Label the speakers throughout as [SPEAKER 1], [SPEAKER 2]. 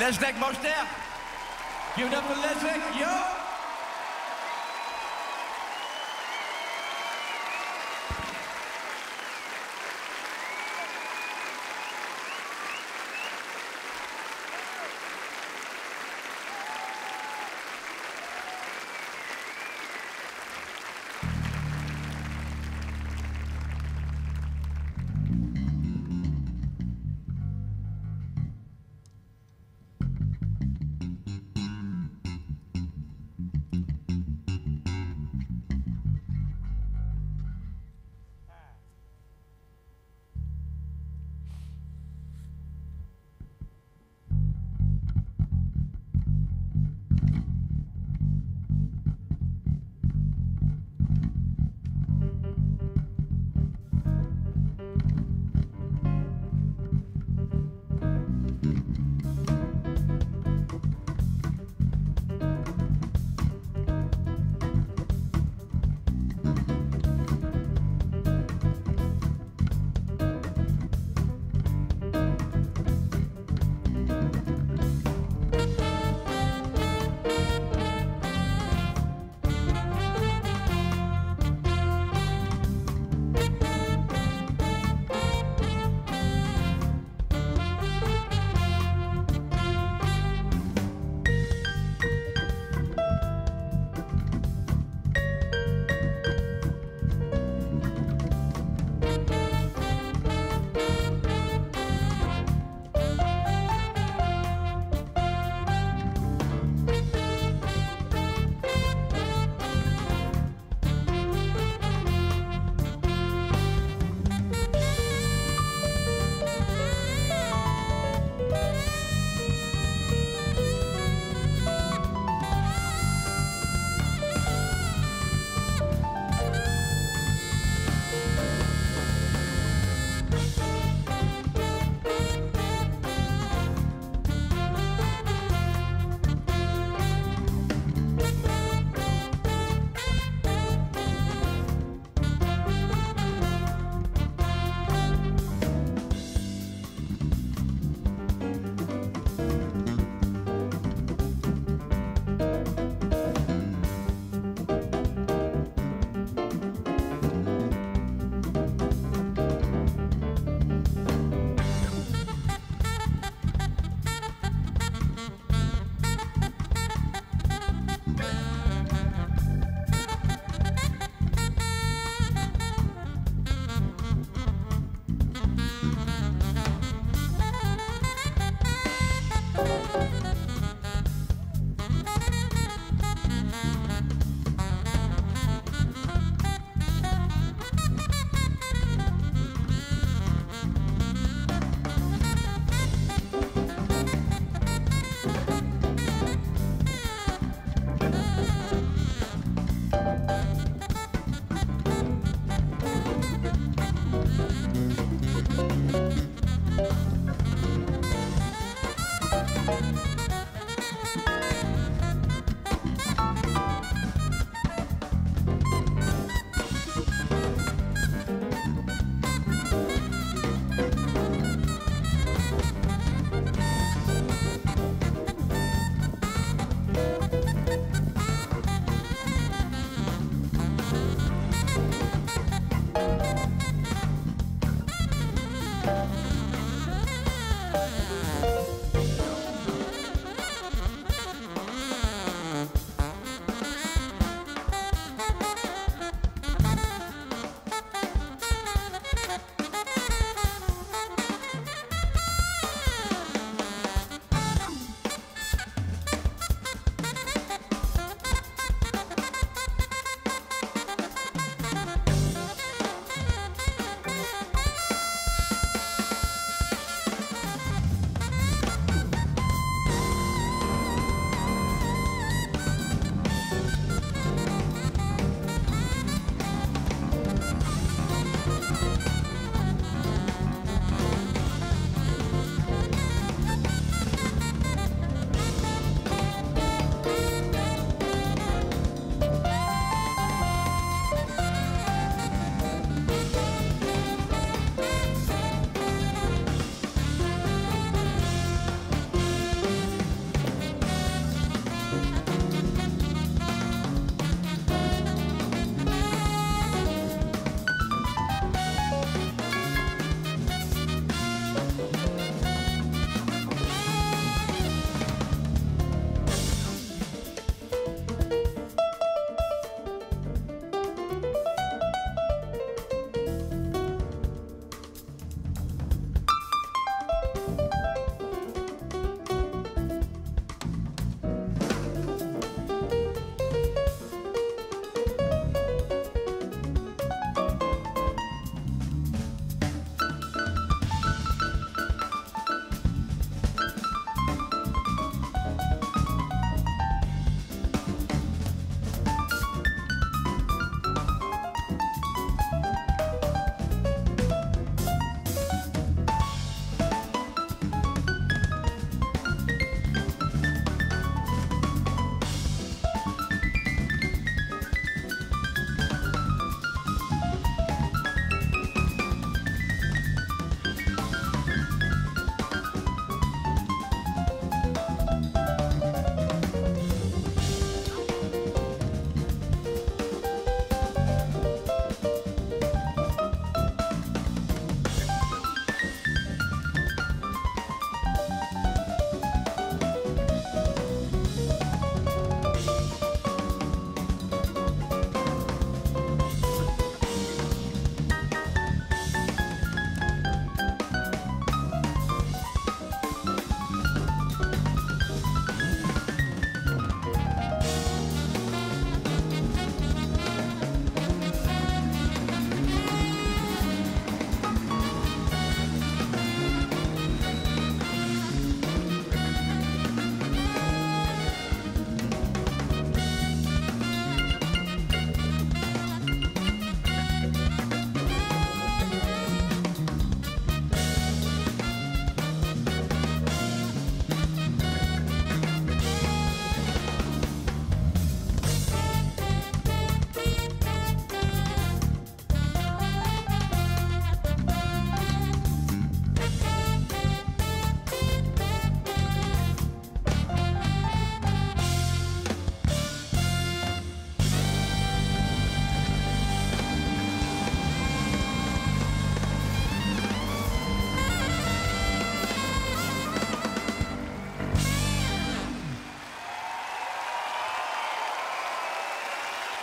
[SPEAKER 1] Lesdek Moster. Give it up for Lesdek, yo!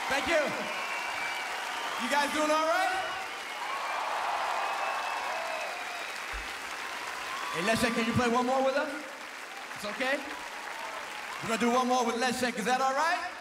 [SPEAKER 1] Thank you. You guys doing all right? Hey, Leszek, can you play one more with us? It's okay? We're gonna do one more with Leszek. Is that all right?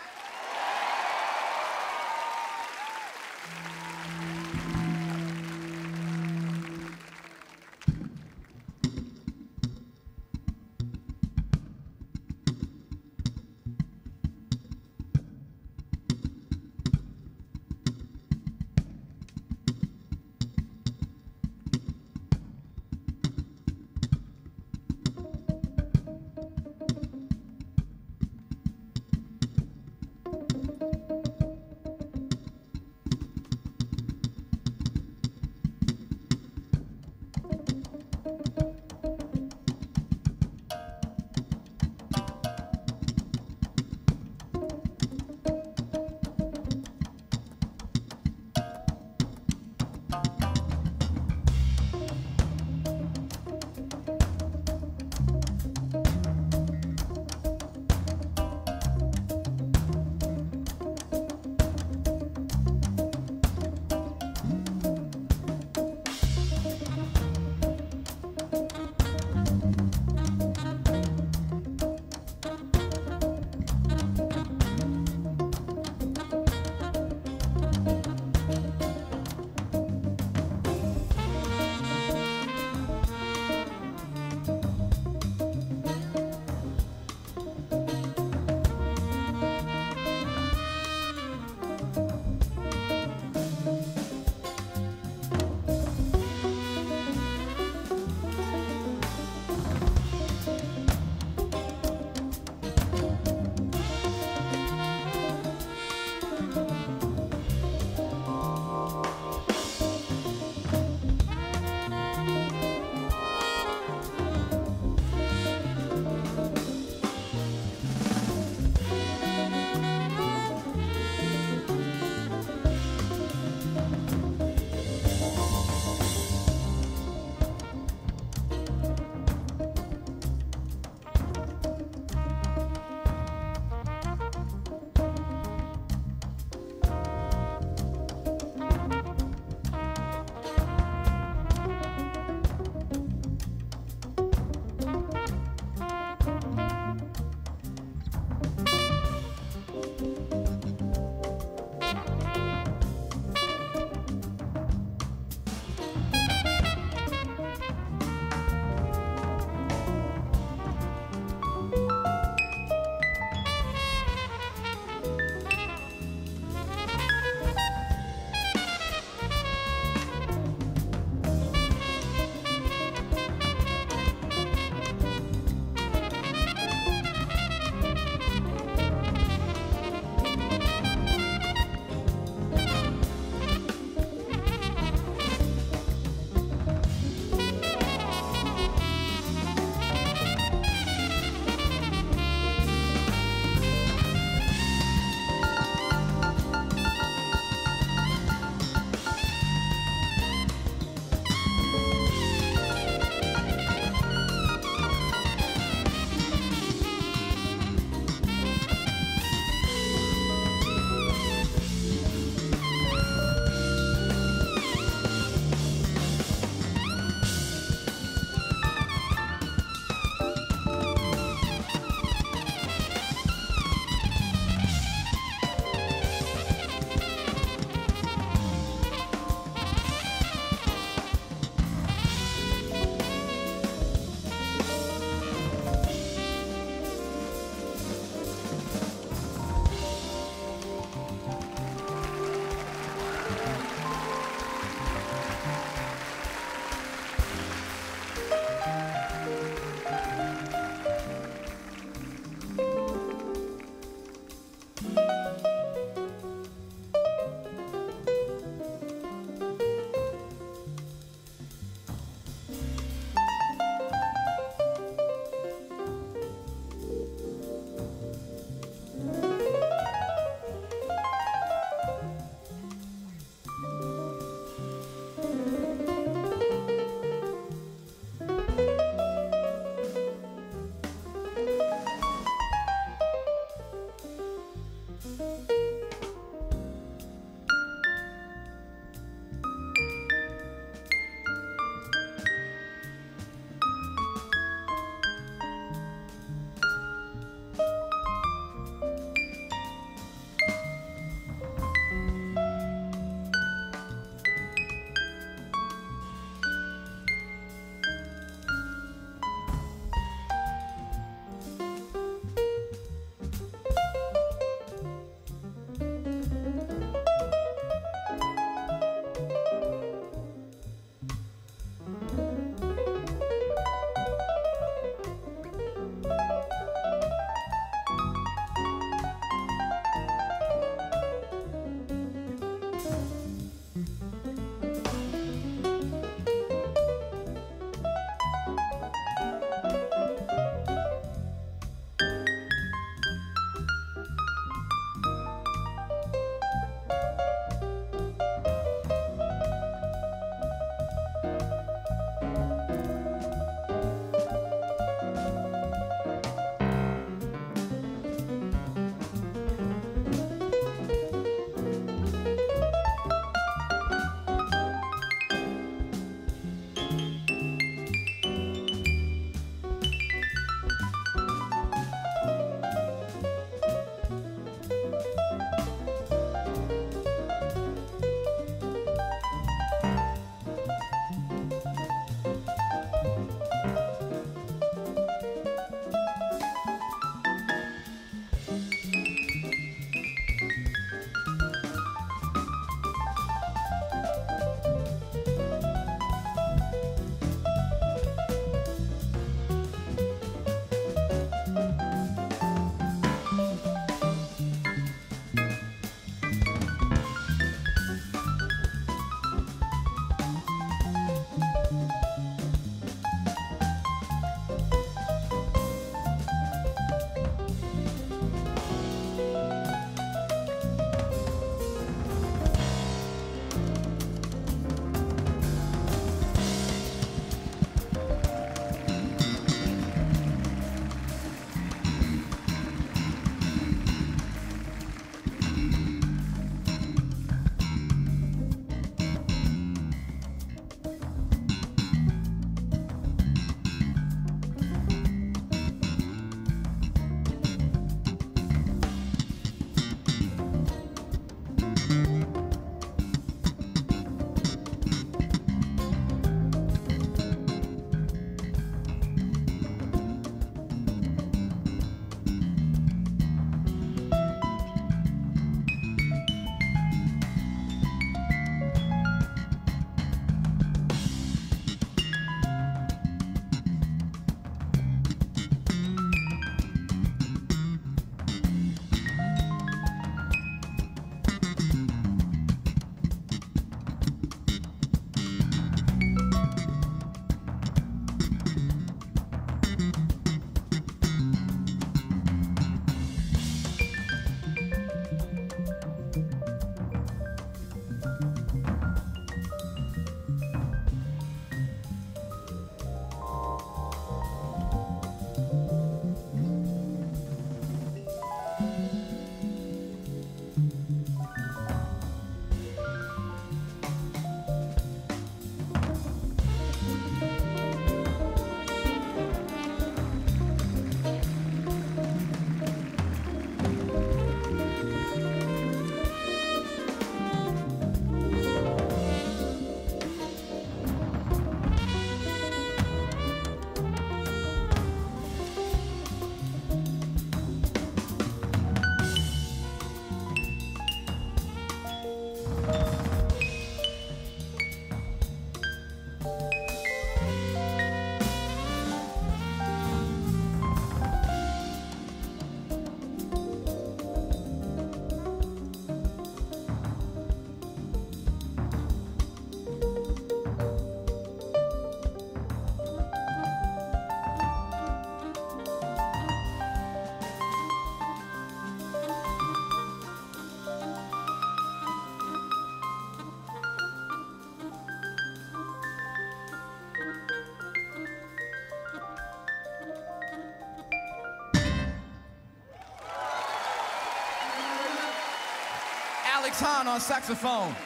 [SPEAKER 1] Alex Han on saxophone.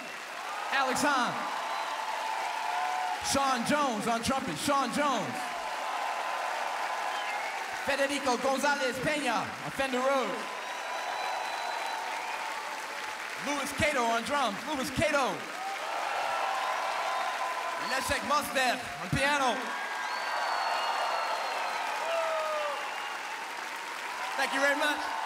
[SPEAKER 1] Alex Han. Sean Jones on trumpet. Sean Jones. Federico Gonzalez Pena on Fender Rhodes. Louis Cato on drums. Louis Cato. Leszek Możdżer on piano. Thank you very much.